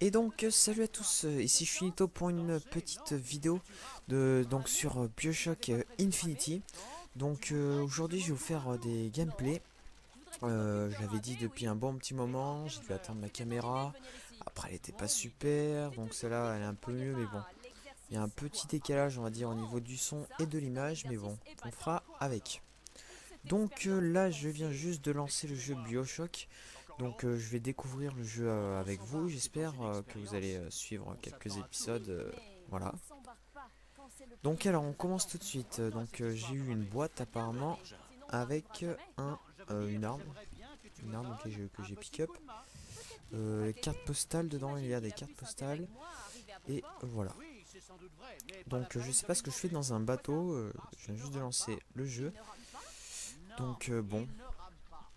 Et donc euh, salut à tous, euh, ici Finito pour une petite vidéo de, donc sur euh, Bioshock Infinity. Donc aujourd'hui je vais vous faire des gameplays. je l'avais dit depuis un bon petit moment, j'ai dû atteindre ma caméra. Après elle était pas super, donc celle-là elle est un peu mieux mais bon. Il y a un petit décalage on va dire au niveau du son et de l'image mais bon, on fera avec. Donc là je viens juste de lancer le jeu Bioshock. Donc euh, je vais découvrir le jeu euh, avec vous, j'espère euh, que vous allez suivre quelques épisodes, voilà. Donc alors on commence tout de suite, donc j'ai eu une boîte apparemment avec un, une arme, une arme que j'ai pick-up, les cartes postales dedans, il y a des cartes postales, et voilà. Donc je sais pas ce que je fais dans un bateau, je viens juste de lancer le jeu, donc bon,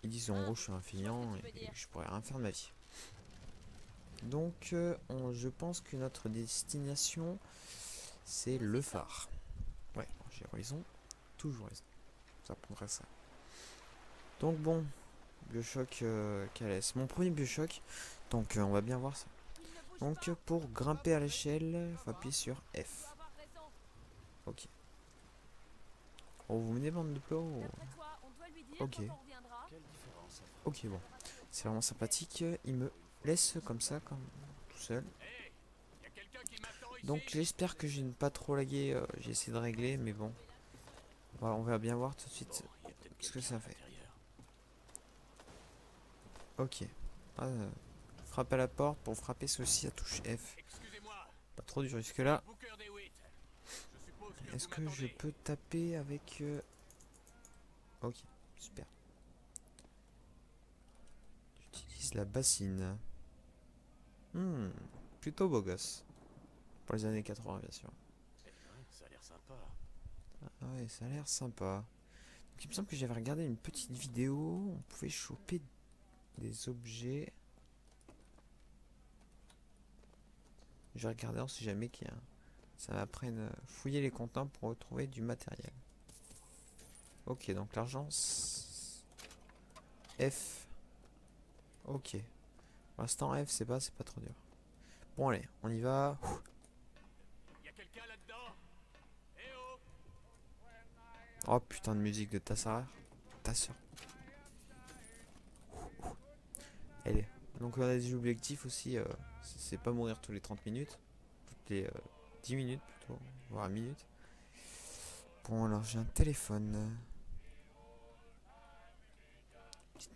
ils disent en gros je suis un feignant et, je pourrais rien faire de ma vie. Donc euh, je pense que notre destination c'est le phare. Ouais, j'ai raison, toujours raison. Ça prendrait ça. Donc bon, Bioshock euh, Mon premier Bioshock. Donc euh, on va bien voir ça. Donc pour grimper à l'échelle, il faut appuyer sur F. Ok. Oh, vous menez bande de plots Ok. Ok, bon. C'est vraiment sympathique. Il me laisse comme ça, comme tout seul. Donc j'espère que je n'ai pas trop lagué. Euh, j'ai essayé de régler, mais bon. Voilà, on va bien voir tout de suite ce que ça fait. Ok. Ah, euh, frappe à la porte. Pour frapper ceci à touche F. Pas trop dur jusque là. Est-ce que je peux taper avec... Euh, ok, super. La bassine. Hmm, plutôt beau gosse. Pour les années 80, bien sûr. Ça a l'air sympa. Ah ouais, ça a l'air sympa. il me semble que j'avais regardé une petite vidéo. On pouvait choper des objets. Je vais regarder, on sait jamais qu'il y a. Ça m'apprenne fouiller les comptants pour retrouver du matériel. Ok, donc l'argent. F. Ok. Pour l'instant, F, c'est pas, c'est pas trop dur. Bon, allez, on y va. Oh putain de musique de ta soeur. Ta soeur. Allez. Donc on a des objectifs aussi. Euh, c'est pas mourir tous les 30 minutes. Toutes les 10 euh, minutes plutôt. Voire minutes. Bon alors j'ai un téléphone.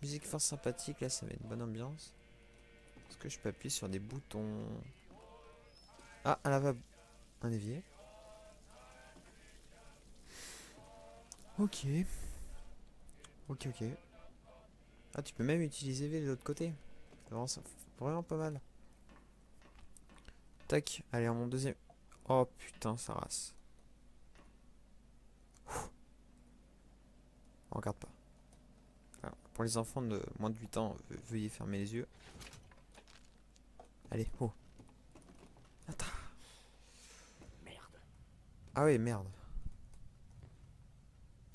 Musique fort sympathique, là ça met une bonne ambiance. Est-ce que je peux appuyer sur des boutons? Ah, un lavabo. Un évier. Ok. Ok, ok. Ah, tu peux même utiliser V de l'autre côté. Vraiment, vraiment pas mal. Tac, allez, mon deuxième. Oh putain, ça race. On regarde pas. Pour les enfants de moins de 8 ans, veuillez fermer les yeux. Allez, oh. Attends. Merde. Ah oui, merde.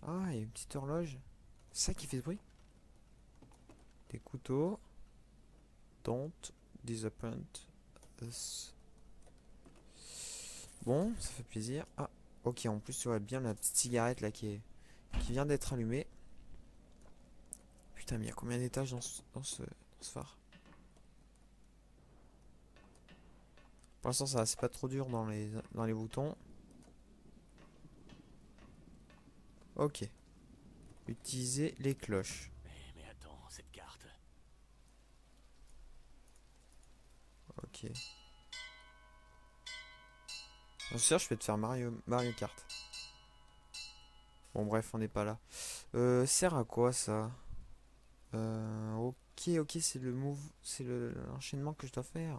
Ah, il y a une petite horloge. C'est ça qui fait ce bruit? Des couteaux. Don't disappoint us. Bon, ça fait plaisir. Ah, ok, en plus tu vois bien la petite cigarette là qui, est, qui vient d'être allumée. Putain, mais il y a combien d'étages dans, ce, phare Pour l'instant, ça c'est pas trop dur dans les, dans les boutons. Ok. Utiliser les cloches. Mais, attends, cette carte. Ok. Bien sûr, je vais te faire Mario, Mario Kart. Bon, bref, on n'est pas là. Euh, sert à quoi ça? Euh, ok, ok, c'est le move, c'est l'enchaînement que je dois faire.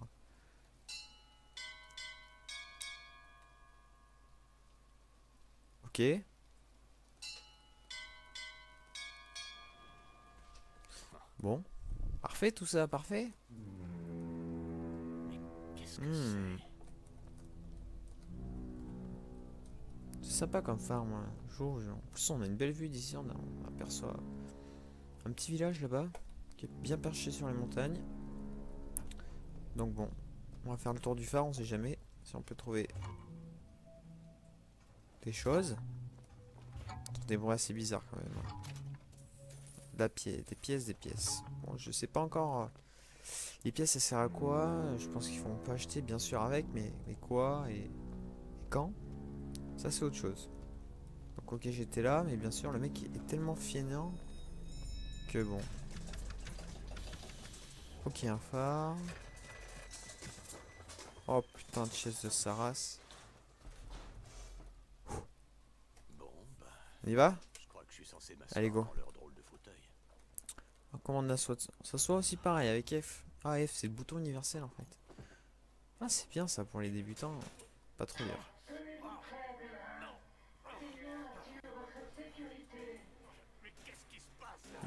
Ok. Bon. Parfait tout ça, parfait. qu'est-ce que hmm. c'est? Sympa comme farm. Hein. En plus, on a une belle vue d'ici, on aperçoit un petit village là-bas, qui est bien perché sur les montagnes. Donc bon, On va faire le tour du phare, on sait jamais. Si on peut trouver des choses. Des bruits assez bizarres quand même. hein. La pièce, des pièces, des pièces. Bon, je sais pas encore. euh, Les pièces, ça sert à quoi? Je pense qu'ils vont pas acheter, bien sûr, avec, mais, mais quoi? Et, quand? Ça, c'est autre chose. Donc, ok, j'étais là, mais bien sûr, le mec est tellement bon. Ok, un phare. Oh putain de chaise de sa race. Bon, On y va? Allez, go. leur drôle de. Ça soit aussi pareil avec F. Ah, F, c'est le bouton universel en fait. Ah, c'est bien ça pour les débutants. Pas trop dur.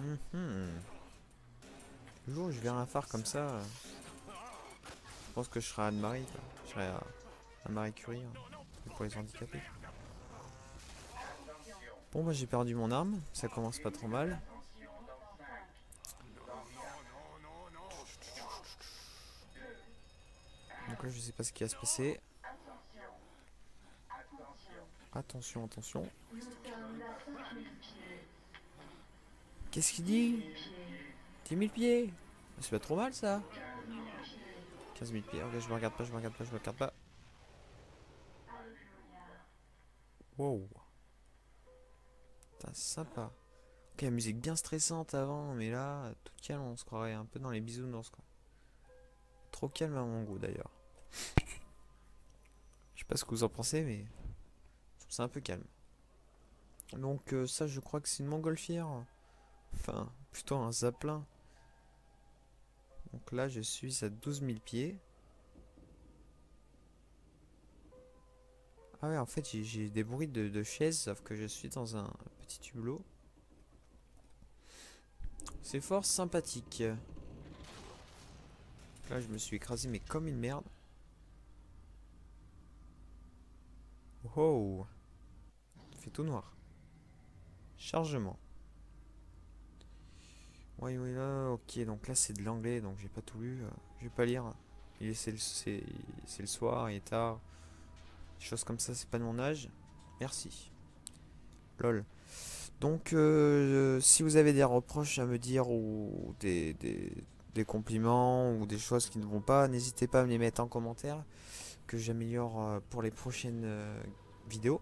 Mhm. Le jour où je verrai un phare comme ça, je pense que je serai Anne-Marie. Je serai à, à Marie Curie hein, pour les handicapés. Bon, bah j'ai perdu mon arme. Ça commence pas trop mal. Donc là, je sais pas ce qui va se passer. Attention, attention. Qu'est-ce qu'il dit? 10 000 pieds C'est pas trop mal ça 15 000 pieds, ok je me regarde pas, je me regarde pas, je me regarde pas. Wow. Putain, sympa. Ok, la musique bien stressante avant, mais là, tout calme, on se croirait un peu dans les bisounours quoi. Trop calme à mon goût d'ailleurs. Je sais pas ce que vous en pensez, mais je trouve ça un peu calme. Donc euh, ça, je crois que c'est une montgolfière. Enfin, plutôt un zeppelin. Donc là, je suis à 12 000 pieds. Ah ouais, en fait, j'ai- des bruits de, chaises, sauf que je suis dans un petit hublot. C'est fort sympathique. Là, je me suis écrasé, mais comme une merde. Oh Il fait tout noir. Chargement. Oui, oui, là, ok. Donc là, c'est de l'anglais, donc j'ai pas tout lu. euh, je vais pas lire. Est- C'est le, c'est- c'est le soir, il est tard. Des choses comme ça, c'est pas de mon âge. Merci. Lol. Donc, euh, si vous avez des reproches à me dire ou des, des, des compliments ou des choses qui ne vont pas, n'hésitez pas à me les mettre en commentaire que j'améliore euh, pour les prochaines euh, vidéos.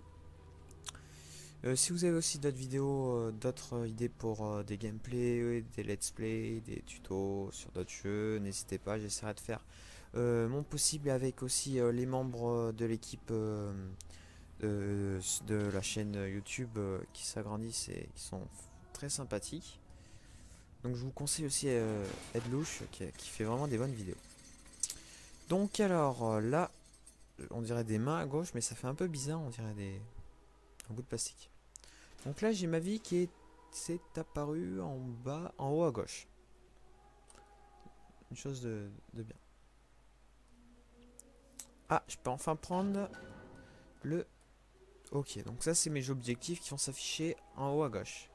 Euh, si vous avez aussi d'autres vidéos, euh, d'autres euh, idées pour des gameplays, des let's play, des tutos sur d'autres jeux, n'hésitez pas, j'essaierai de faire mon possible avec aussi les membres de l'équipe de, la chaîne YouTube qui s'agrandissent et qui sont très sympathiques. Donc je vous conseille aussi Edlouche qui, qui fait vraiment des bonnes vidéos. Donc alors là, on dirait des mains à gauche, mais ça fait un peu bizarre, on dirait des un bout de plastique. Donc là j'ai ma vie qui est s'est apparue en bas, en haut à gauche. Une chose de, bien. Ah, je peux enfin prendre le... Ok, donc ça c'est mes objectifs qui vont s'afficher en haut à gauche.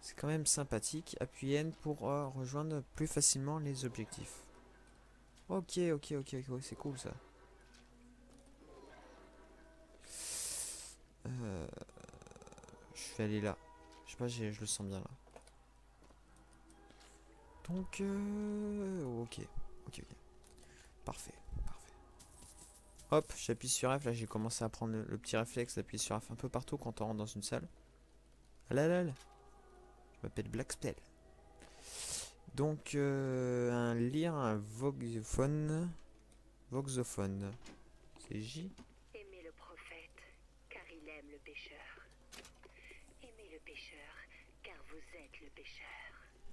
C'est quand même sympathique. Appuyez N pour euh, rejoindre plus facilement les objectifs. Ok, ok, ok, ok, c'est cool ça. Vais aller là. Je sais pas, je le sens bien là. Donc, euh, ok, ok, ok. Parfait, parfait. Hop, j'appuie sur F. Là, j'ai commencé à prendre le, petit réflexe d'appuyer sur F un peu partout quand on rentre dans une salle. Ah. Je m'appelle Blackspell. Donc, euh, un lire, un voxophone. Voxophone. C'est J. Aimez le prophète, car il aime le pécheur. Aimez le pécheur, car vous êtes le pécheur.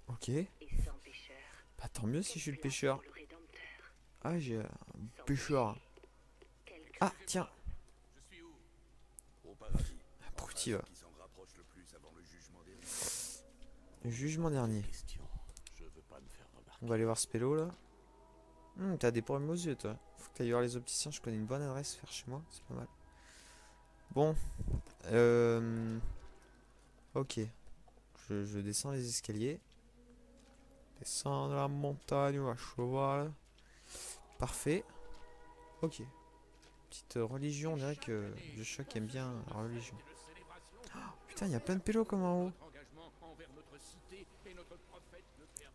Ok. Et sans pécheur, Bah, tant mieux si je suis le Rédempteur Ah, j'ai un quelle Ah, tiens. Je suis où? Au paradis. Abruti, va. Le plus avant le jugement des Le jugement dernier. Question. Je veux pas me faire remarquer. On va aller voir ce pélo là. Hum, t'as des problèmes aux yeux toi. Faut que t'ailles voir les opticiens, je connais une bonne adresse faire chez moi, c'est pas mal. Bon. Euh... Ok. Je, descends les escaliers. Descends la montagne à cheval. Parfait. Ok. Petite religion, on dirait que je choc aime bien la religion. Oh, putain, il y a plein de pélos comme en haut.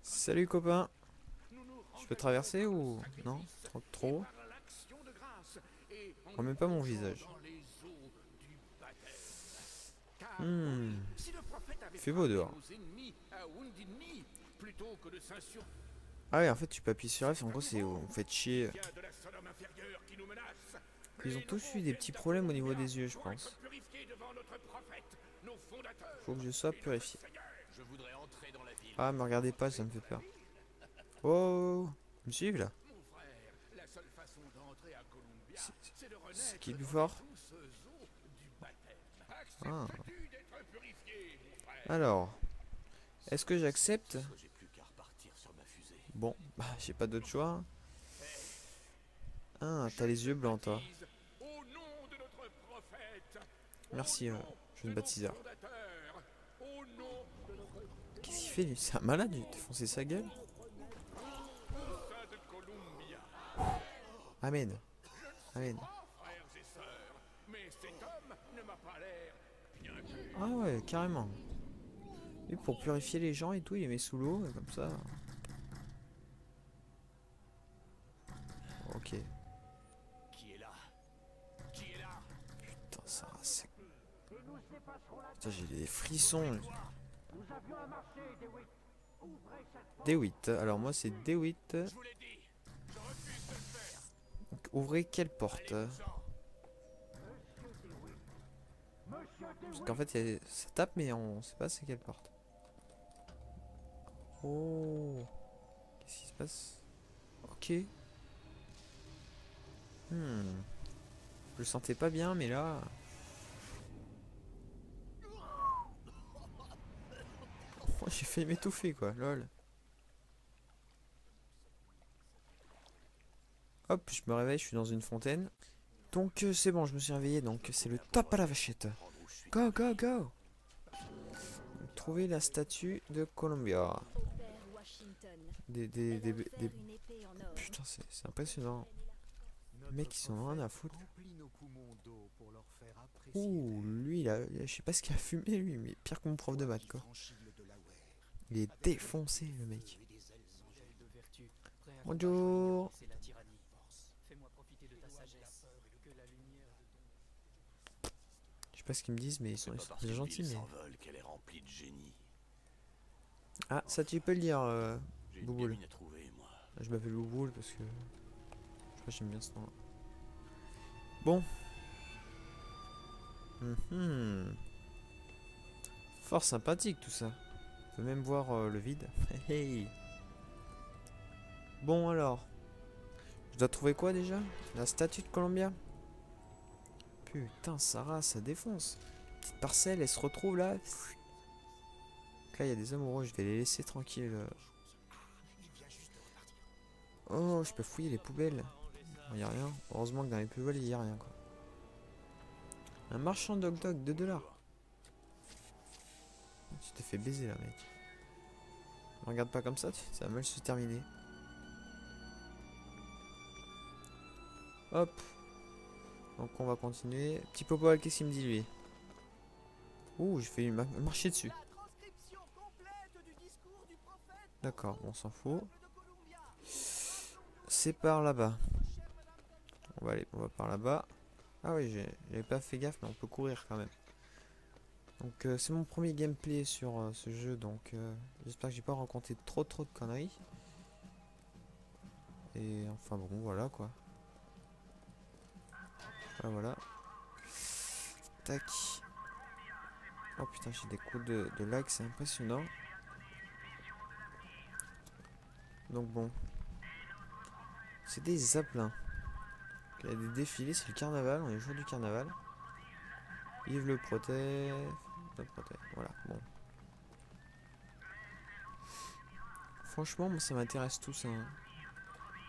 Salut copain. Je peux traverser ou non? Trop trop. Vois même pas mon visage. Hmm. Il fait beau dehors. Ah ouais, en fait, tu peux appuyer sur F. En gros, c'est on fait chier. Ils ont tous eu des petits problèmes au niveau des yeux, je pense. Faut que je sois purifié. Ah, me regardez pas, ça me fait peur. Oh, me suivez là? C'est qui est plus fort? ah. Alors, est-ce que j'accepte? Bon, bah, j'ai pas d'autre choix. Ah, t'as les yeux blancs, toi. Merci, euh, jeune baptiseur. Qu'est-ce qu'il fait lui? C'est un malade, il défoncer sa gueule? Amen. Amen. Ah ouais, carrément. Et pour purifier les gens et tout, il les met sous l'eau, comme ça. Ok. Qui est là? Qui est là? Putain, ça c'est... Putain, j'ai des frissons. D8. Alors moi c'est D8. Donc, ouvrez quelle porte? Parce qu'en fait a... ça tape mais on sait pas c'est quelle porte. Oh. Qu'est-ce qui se passe? Ok. Hmm. Je le sentais pas bien, mais là... Oh, J'ai fait m'étouffer, quoi, lol. Hop, je me réveille, je suis dans une fontaine. Donc euh, c'est bon, je me suis réveillé, donc c'est le top à la vachette. Go, go, go Trouver la statue de Columbia. Des, des, des, des... Putain, c'est impressionnant. Les mecs, ils sont rien à foutre. Ouh, lui, a, je sais pas ce qu'il a fumé, lui, mais pire que mon prof de maths, quoi. Il est défoncé, le mec. Bonjour. Je sais pas ce qu'ils me disent, mais ils sont, ils sont bien gentils, mais... Ah, ça tu peux le dire, euh, Bouboule. Je m'appelle Bouboule parce que... Je sais pas, j'aime bien ce nom Bon. Mhm. Fort sympathique tout ça. On peut même voir euh, le vide. Hey. Bon alors. Je dois trouver quoi déjà? La statue de Columbia? Putain, Sarah, ça défonce. Petite parcelle, elle se retrouve là. Là, il y a des amoureux, je vais les laisser tranquilles. Oh, je peux fouiller les poubelles. Il n'y a rien. Heureusement que dans les poubelles, il n'y a rien quoi. Un marchand dog dog, 2 dollars. Tu t'es fait baiser là, mec. Regarde pas comme ça, ça va mal se terminer. Hop. Donc on va continuer. Petit Popol, qu'est-ce qu'il me dit lui? Ouh, j'ai fait marcher dessus. D'accord, on s'en fout. C'est par là-bas. On va aller, on va par là-bas. Ah oui, j'avais pas fait gaffe, mais on peut courir quand même. Donc euh, c'est mon premier gameplay sur euh, ce jeu, donc euh, j'espère que j'ai pas rencontré trop trop de conneries. Et enfin bon, voilà quoi. Voilà, voilà. Tac. Oh putain, j'ai des coups de, de lag, c'est impressionnant. Donc bon. C'est des zaplins. Il y a des défilés, c'est le carnaval, on est le jour du carnaval. Yves le protège. Le protège, voilà, bon. Franchement, moi ça m'intéresse tout ça. Hein.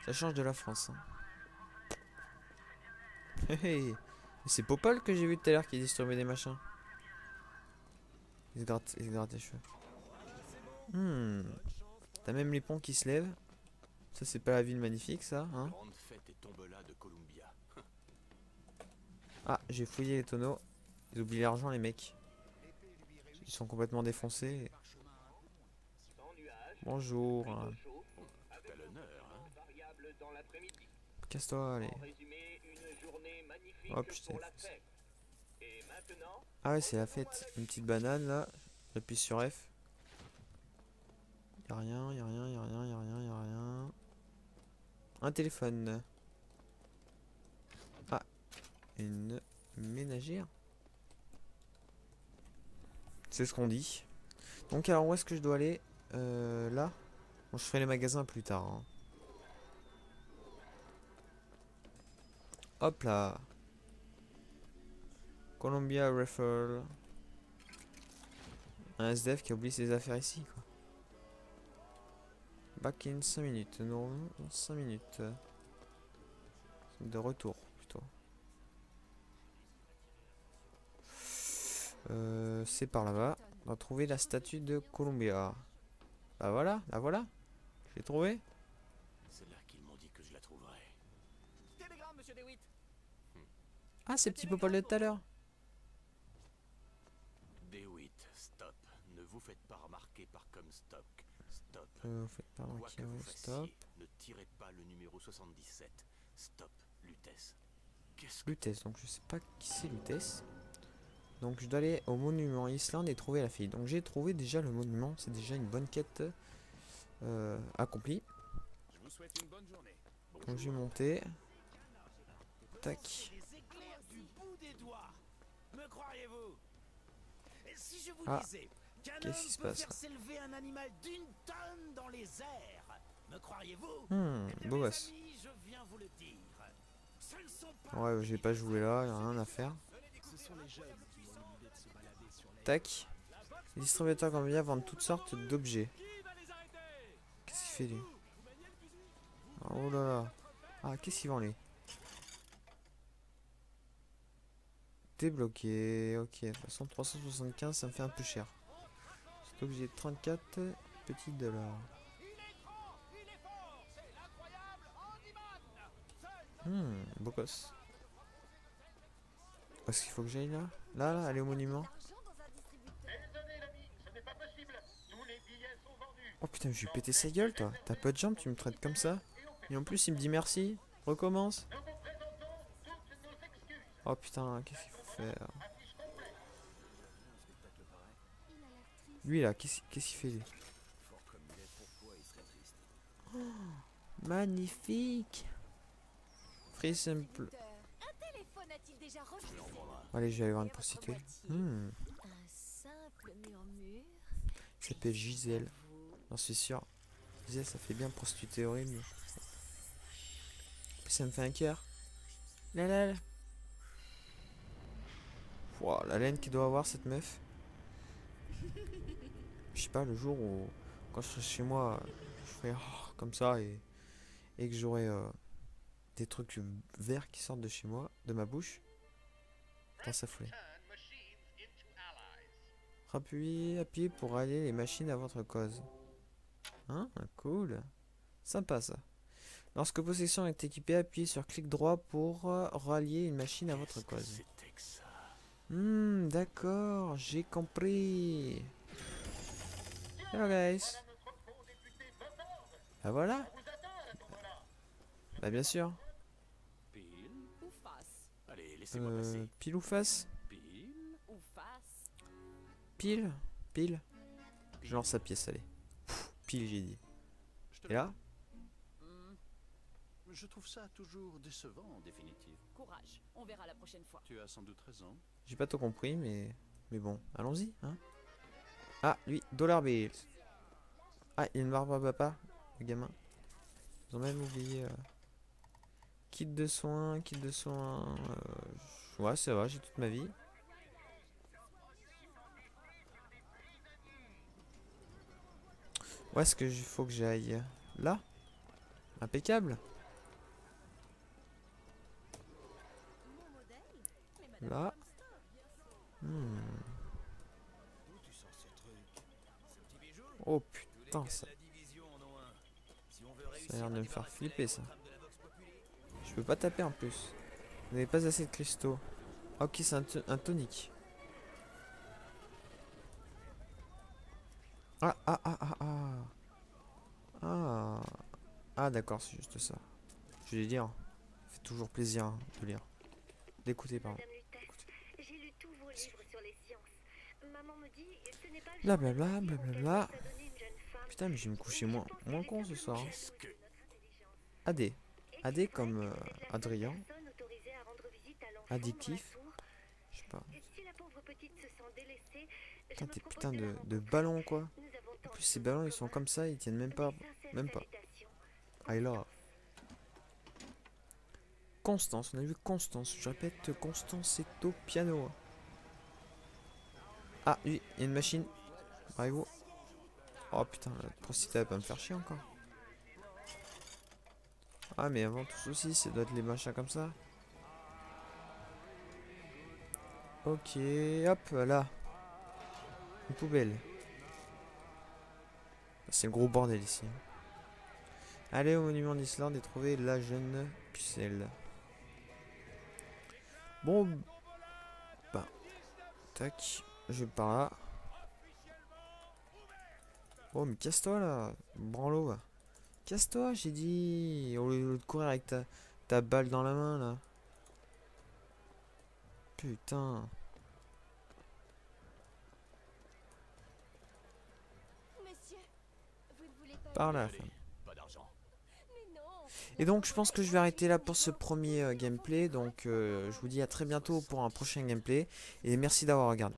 Ça change de la France. Hein. Hey, C'est Popol que j'ai vu tout à l'heure qui distribuait des machins. Il se gratte, les cheveux. Hmm. T'as même les ponts qui se lèvent. Ça, c'est pas la ville magnifique, ça, hein. Ah, j'ai fouillé les tonneaux. Ils oublient l'argent, les mecs. Ils sont complètement défoncés. Bonjour. Casse-toi, allez. T'ai fait. Ah ouais, c'est la fête. Une petite banane, là. J'appuie sur F. Y'a rien, y'a rien, y'a rien, y'a rien, y'a rien. Un téléphone. Ah. Une ménagère. C'est ce qu'on dit. Donc alors où est-ce que je dois aller? Euh, Là? Bon, je ferai les magasins plus tard. hein. Hop là. Columbia Raffle. Un SDF qui a oublié ses affaires ici quoi. Back in 5 minutes. Non, 5 minutes. De retour plutôt. Euh, c'est par là-bas. On va trouver la statue de Columbia. Bah voilà, la voilà. Je l'ai trouvée. C'est là qu'ils m'ont dit que je la trouverais. Télégramme, monsieur DeWitt. Ah, c'est petit Popol de tout à l'heure. DeWitt, stop. Ne vous faites pas remarquer par Comstock. Stop. Euh, faites pas remarquer, que vous stop. ne tirez pas le numéro 77. Stop, Lutèce. Qu'est-ce que Lutèce, donc je sais pas qui c'est Lutèce. Donc je dois aller au monument Islande et trouver la fille. Donc j'ai trouvé déjà le monument, c'est déjà une bonne quête euh, accomplie. Je vous souhaite une bonne journée. Donc je vais monter. Tac. Je vous Ah, disais qu'un qu'est-ce qui homme se peut passe, faire là s'élever un animal d'une tonne dans les airs Me croiriez-vous Hmm, Eh bien, beau mes gosse. amis, je viens vous le dire. Ce ne sont pas Ouais, je vais pas jouer là, y a rien à faire. Ce sont les jeunes qui ont l'idée de se balader sur les Tac. Les distributeurs Columbia vendent toutes sortes d'objets. Qu'est-ce qu'il fait lui? Oh là là. Ah, qu'est-ce qu'il vend lui? Débloqué. Ok, de toute façon 375 ça me fait un peu cher. Surtout que j'ai 34 petits dollars. Hmm, beau gosse. Est-ce qu'il faut que j'aille là? Là, là, aller au monument. Oh putain, je vais péter sa gueule, toi. T'as pas de jambes, tu me traites comme ça. Et en plus, il me dit merci. Recommence. Oh putain, qu'est-ce qu'il faire Lui là, qu'est-ce qu'il fait lui? Oh, Magnifique Free simple. Allez, je vais aller voir une prostituée. Hmm, s'appelle Gisèle. J'en suis sûr. Gisèle, ça fait bien prostituée horrible. Ça me fait un cœur. La la la. Ouah, la laine qu'il doit avoir cette meuf. Je sais pas, le jour où quand je serai chez moi, je ferai oh, comme ça et, et que j'aurai euh, des trucs verts qui sortent de chez moi, de ma bouche. Putain, ça fout. Appuyez, appuyez pour rallier les machines à votre cause. Hein Cool. Sympa ça. Lorsque possession est équipée, appuyez sur clic droit pour euh, rallier une machine à votre cause. Hmm, d'accord, j'ai compris. Hello guys. Ah voilà. Bah bien sûr. Pile Euh, pile ou face? Pile Ou face. Pile Pile Je lance sa pièce, allez. Pile j'ai dit. Et là? Je trouve ça toujours décevant en définitive. Courage. On verra la prochaine fois. Tu as sans doute raison. J'ai pas tout compris, mais mais bon, allons-y, hein. Ah, lui, Dollar Bills. Ah, il y a une barbe à papa, le gamin. Ils ont même oublié. euh, Kit de soins, kit de soins. euh, Ouais, ça va, j'ai toute ma vie. Où est-ce que faut que j'aille? Là? Impeccable. Ont un. Si on veut Ça a l'air de me faire flipper ça. Je peux pas taper en plus. Vous n'avez pas assez de cristaux. Ah, ok, c'est un tonique. Ah, ah, ah, ah, ah. Ah, ah d'accord, c'est juste ça. Je vais lire. Ça fait toujours plaisir hein, de lire. D'écouter, pardon. Madame Lutèce, j'ai lu tous vos livres sur les sciences. Maman me dit ce n'est pas le Blablabla, blablabla. Putain, mais je vais me coucher moins, moins con ce soir. hein. AD. AD comme euh, Adrien. Addictif. Je sais pas. Putain, putains la de, de ballons quoi. En plus, ces ballons ils sont comme ça, ils tiennent même pas. même pas. I love. Constance, on a vu Constance. Je répète, Constance est au piano. Ah, oui, il y a une machine. Bravo. Oh putain, la prostituée elle va pas me faire chier encore. Ah, mais avant tout ceci, ça doit être les machins comme ça. Ok, hop, là. Une poubelle. C'est le gros bordel ici. Allez au monument d'Islande et trouver la jeune pucelle. Bon. Bah. Tac. Je vais par là. Oh mais casse-toi là. Branlo. va. Casse-toi j'ai dit. Au lieu de courir avec ta, ta balle dans la main là. Putain. Monsieur, vous ne voulez pas. Par là. Pas. Et donc je pense que je vais arrêter là pour ce premier euh, gameplay. Donc euh, je vous dis à très bientôt pour un prochain gameplay. Et merci d'avoir regardé.